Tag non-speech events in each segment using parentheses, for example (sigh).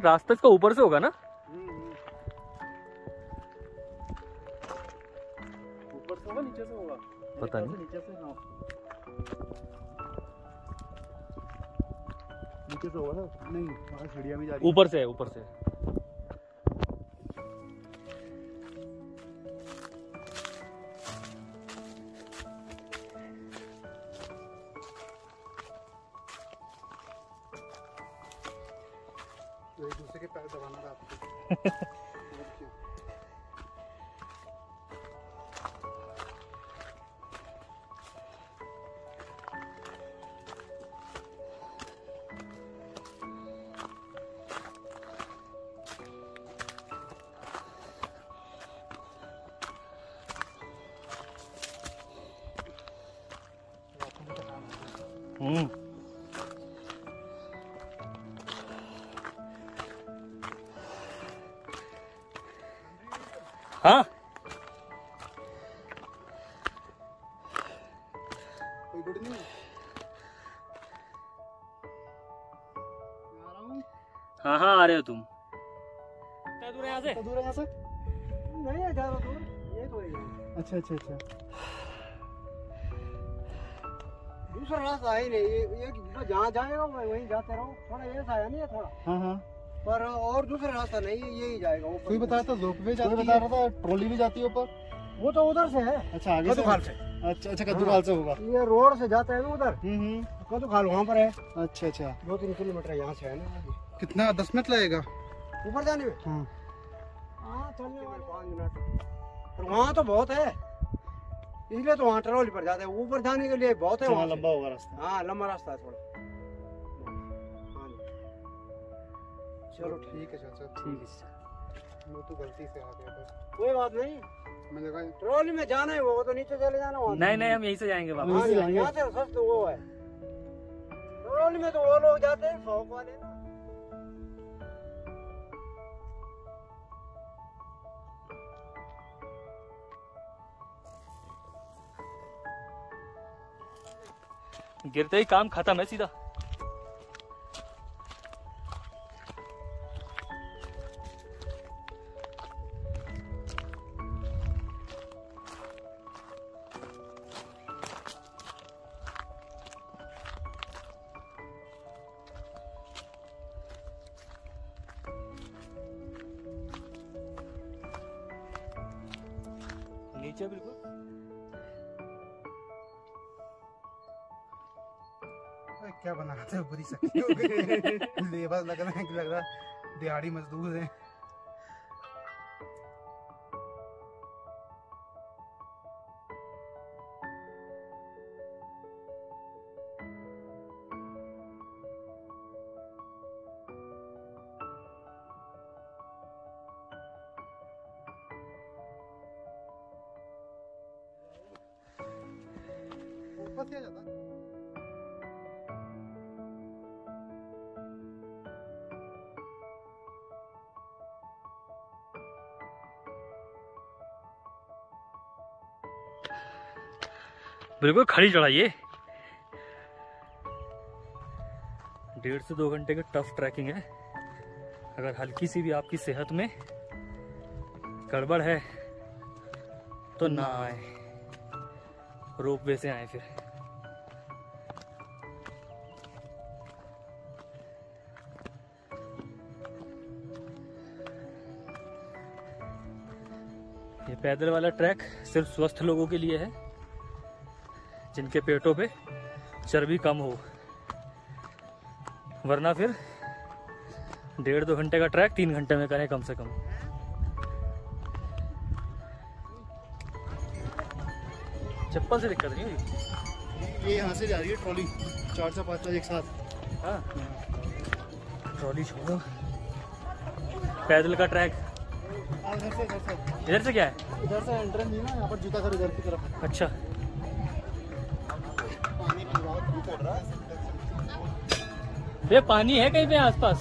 रास्ता इसका ऊपर से होगा ना? ऊपर से होगा नीचे से होगा? पता नहीं। नीचे से हाँ। नीचे से होगा ना? नहीं वहाँ सीढ़ियाँ भी जा रही हैं। ऊपर से है ऊपर से। नहीं है? रहा हूँ। आ रहे हो तुम। दूर यहाँ से? दूर यहाँ से? नहीं है ज़्यादा दूर। ये तो है। अच्छा अच्छा अच्छा। दूसरा रास्ता है ही नहीं। ये ये बस जहाँ जाएगा मैं वहीं जाते रहो। थोड़ा ये आया नहीं है थोड़ा? हाँ हाँ। पर और दूसरा रास्ता नहीं है यही जाएगा ऊपर। कोई बताया था जोप में जाती बता रहा था ट्रॉली भी जाती है ऊपर। वो तो उधर से है। अच्छा आगे से। से। अच्छा अच्छा कद्दूखाल से होगा। ये रोड से जाता है ना उधर? हम्म हम्म। कदूखाल वहाँ पर है। अच्छा अच्छा। दो तीन किलोमीटर यहाँ से है ना कितना? दस मिनट लगेगा। ऊपर जाने में? हाँ। हाँ चलने वाले। पाँच मिनट। वहाँ तो बहुत है। इसलिए तो वहाँ ट्रॉली पर जाते हैं। ऊपर जाने के लिए बहुत है वहाँ वहाँ लंबा होगा रास्ता। हाँ लंबा रास्ता है थोड़ा। हाँ चलो ठीक ठीक है चाचा ठीक है मैं तो गलती से आ गया बस। कोई बात नहीं। मैं लगा ट्रॉली में जाना है वो तो नीचे चले जाना वहाँ नहीं नहीं हम यहीं से जाएँगे वापस। हाँ यहीं से जाएँगे। यहाँ से सस्ते वो है। ट्रॉली में तो वो लोग जाते हैं शौक वाले ना। गिरते ही काम खत्म है सीधा। नीचे बिल्कुल। क्या क्या बनाते हो, बुरी लेबर (laughs) लग रहा है, लग रहा दिहाड़ी मजदूर है। ऊपर से आ जाता। बिल्कुल खड़ी चढ़ाई है डेढ़ से दो घंटे की टफ ट्रैकिंग है। अगर हल्की सी भी आपकी सेहत में गड़बड़ है तो ना आए। रोप वे से आए फिर। ये पैदल वाला ट्रैक सिर्फ़ स्वस्थ लोगों के लिए है जिनके पेटों पे चर्बी कम हो। वरना फिर डेढ़ दो घंटे का ट्रैक तीन घंटे में करें कम से कम। चप्पल से दिक्कत नहीं हुई? ये यहाँ से जा रही है ट्रॉली चार से पाँच एक साथ। हाँ। ट्रॉली छोड़ो। पैदल का ट्रैक इधर से इधर से से क्या है? इधर से एंट्रेंस दी ना यहाँ पर जूता कर इधर की तरफ़। अच्छा। पानी भी बहुत पड़ रहा ये पानी है कहीं पे आसपास?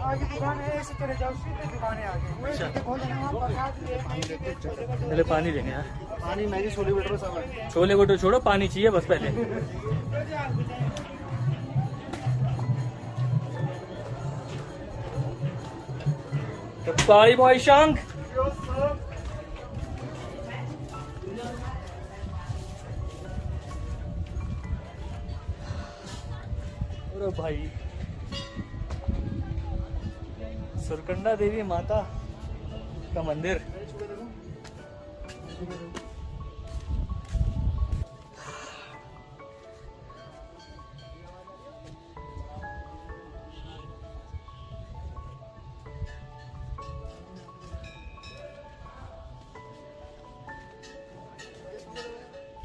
आगे दुकान है ऐसे चले जाओ सीधे दुकानें आगे। अच्छा। खोल देना वहाँ प्रसाद भी है पहले पानी लेंगे यार पानी मैगी छोले भटूरे सब छोले भटूरे छोड़ो पानी चाहिए बस पहले। (laughs) भाई सुरकंडा देवी माता का मंदिर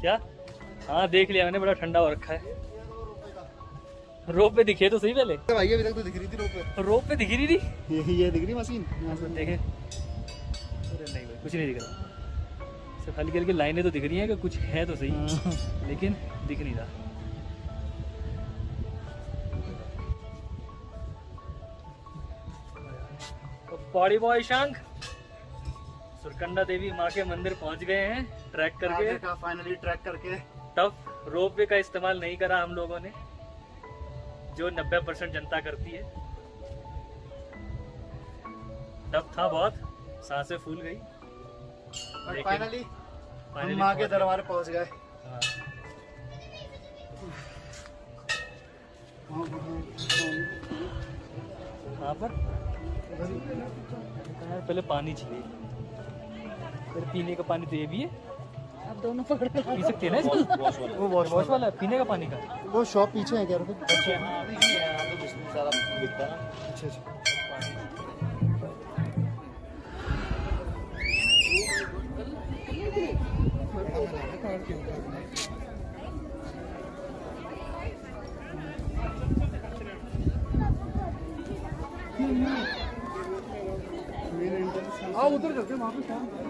क्या? हाँ देख लिया मैंने बड़ा ठंडा हो रखा है। रोप पे दिखे तो सही पहले? भाई अभी तक तो दिख रही थी रोप पे। रोप पे दिख रही थी? ये ये दिख रही मशीन? देखे। अरे नहीं भाई कुछ नहीं दिख रहा। सिर्फ़ हल्की हल्की लाइनें तो दिख रही हैं कि कुछ है तो सही। हाँ। लेकिन दिख नहीं रहा। तो पौड़ी बॉय शंख सुरकंडा देवी माँ के मंदिर पहुँच गए हैं। ट्रैक करके। का फाइनली ट्रैक करके। टफ रोप वे का इस्तेमाल नहीं करा हम लोगों ने जो 90 परसेंट जनता करती है। टफ था बहुत साँसें फूल गई। फाइनली हम माँ के दरबार पहुँच गए। हाँ। पर? पहले पानी चाहिए। फिर पीने का पानी तो ये भी है। आप दोनों पकड़ के पी सकते हैं ना इसको? वो वॉश वॉश वाला। है, पीने का पानी का? वो शॉप पीछे है क्या? रुको। अच्छा। अच्छा अच्छा। हाँ उधर चलते वहाँ पे अच्छा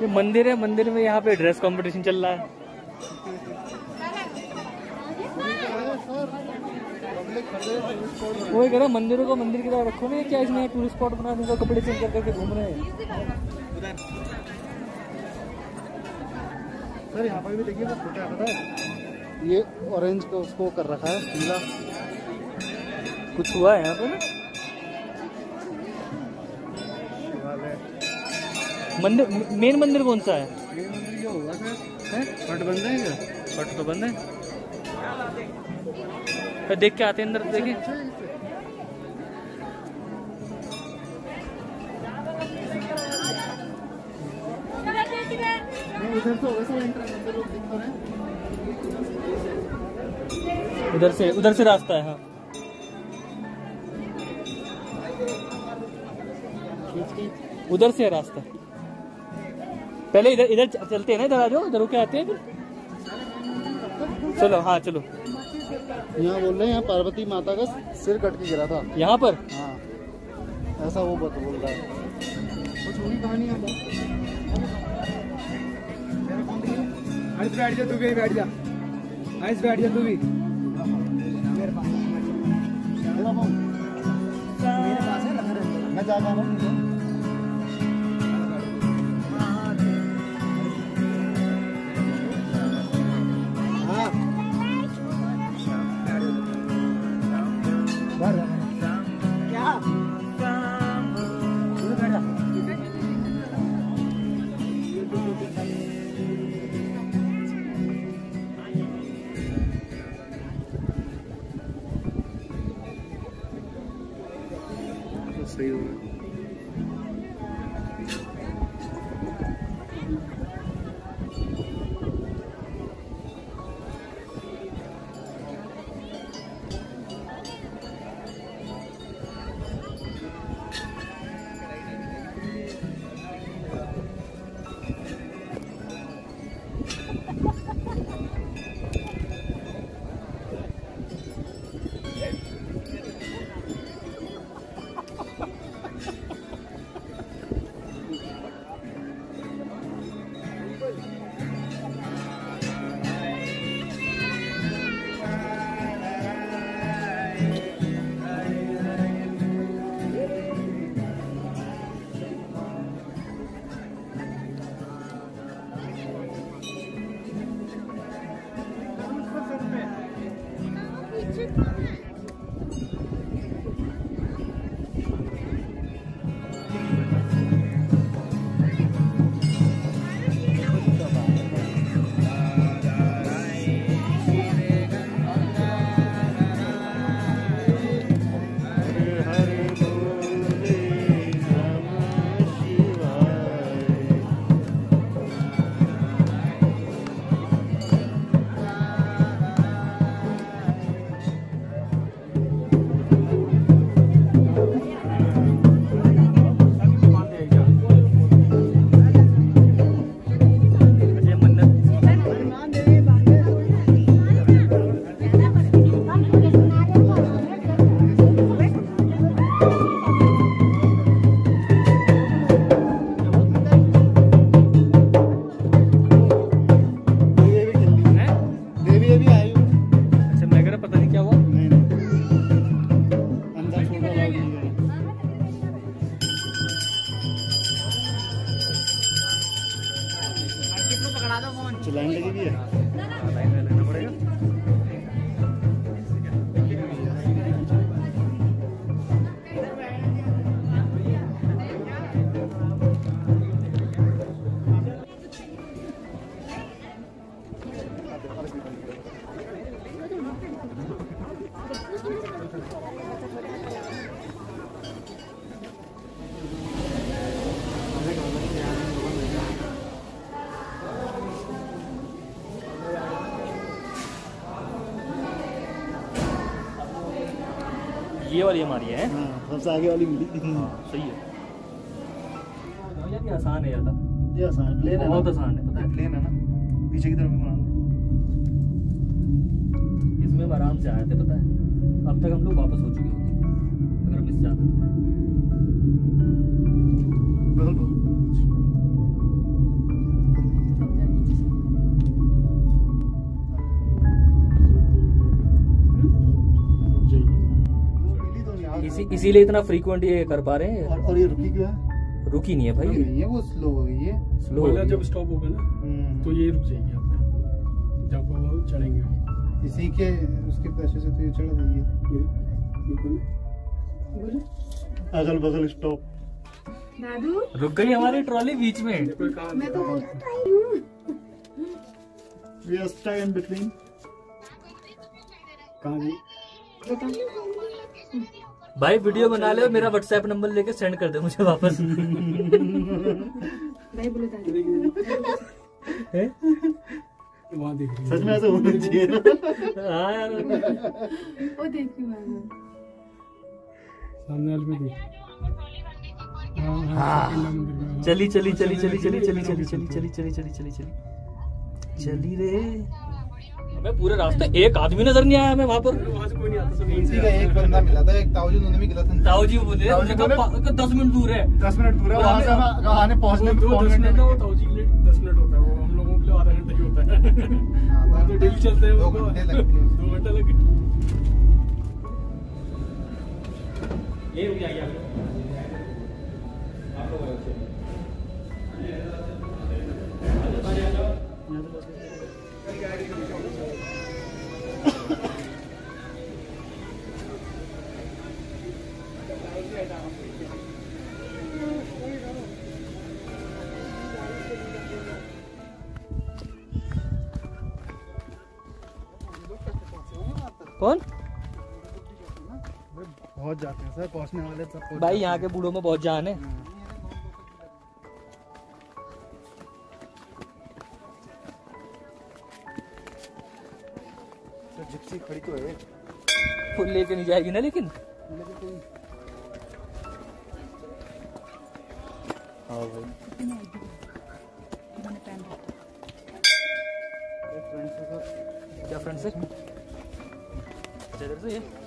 ये मंदिर है मंदिर में यहाँ पे ड्रेस कंपटीशन चल रहा है। वही कह रहा मंदिरों को मंदिर की तरह रखो ना क्या इसमें टूरिस्ट स्पॉट बना दूँगा कपड़े चेंज कर करके घूम रहे हैं? सर यहाँ पर भी देखिए वो छोटा है पता है। ये ऑरेंज को उसको कर रखा है पीला। कुछ हुआ है यहाँ पे? ना मंदिर मेन मंदिर कौन सा है? मंदिर होगा सर बट तो बंद है फिर देख के आते हैं अंदर देखे। उधर से होगा सर एंटर मंदिर लोग दिख तो रहे हैं उधर से उधर से रास्ता है हाँ। उधर से है रास्ता। पहले इधर इधर चलते हैं ना इधर आ जाओ इधर होके आते हैं फिर। चलो हाँ चलो। यहाँ बोल रहे हैं यहाँ पार्वती माता का सिर कट के गिरा था। यहाँ पर? हाँ। ऐसा वो बत बोल रहा है। है बैठ जा तू भी बैठ जा। हर्ष बैठ जा तू भी। मैं जा रहा हूँ हाँ। ये वाली हमारी है। हाँ सबसे आगे वाली मिली। हाँ सही है। ये आसान है ज़्यादा ये आसान प्लेन है बहुत आसान है पता है। प्लेन है ना? पीछे की तरफ़ भी बना इसमें हम आराम से आए थे पता है। अब तक हम लोग वापस हो चुके होते अगर हम इससे जाते बगल इसी इसीलिए इतना फ्रीक्वेंट ये कर पा रहे हैं। और, और ये रुकी क्यों है? रुकी नहीं है भाई। नहीं है वो स्लो हो गई है। स्लो पहला जब स्टॉप होगा ना हम्म। तो ये रुक जाएँगे पे जब वो चढ़ेंगे। इसी के उसके पैसे से तो ये चढ़ गई है अगल बगल स्टॉप दादू। रुक गई हमारी ट्रॉली बीच में। मैं तो बोलता ही हूँ। We are stuck in between कहाँ गई? बेटा भाई वीडियो बना ले मेरा व्हाट्सएप नंबर लेके सेंड कर दे मुझे वापस भाई बोलो दादू हैं? वहाँ देख रही सच में ऐसा होना चाहिए ना हाँ यार वो देख हूँ सामने वाले में देख हाँ हाँ हाँ। चली चली चली चली चली चली चली चली चली चली चली चली चली चली रे पूरे रास्ते एक आदमी नज़र नहीं आया हमें वहाँ पर एटी का एक बंदा मिला था एक ताऊजी उन्होंने भी गलत ताऊजी बोले दस मिनट दूर है। दस मिनट दूर है वहाँ से आने पहुँचने दस मिनट वो ताऊजी के लिए दस मिनट होता है वो हम लोगों के लिए आधा घंटा ही होता है। हाँ, तो डेली चलते हैं (laughs) दो घंटे लगते हैं। दो घंटा लगे ये रुक जाइए आप लोग आप लोग बहुत जाते हैं सर पहुँचने वाले सब पहुँच भाई यहाँ के बूढ़ों में बहुत जान है। सर जिप्सी खड़ी तो है। वो लेके नहीं जाएगी ना लेकिन? हाँ भाई। मैंने पहन रखा फ्रेंड्स क्या फ्रेंड से? अच्छा इधर से ये।